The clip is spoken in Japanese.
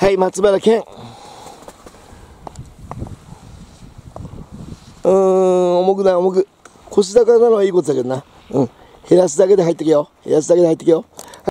はい、松原健。うーん、重くない、重く。腰高なのはいいことだけどな。うん。減らすだけで入ってけよ。減らすだけで入ってけよ。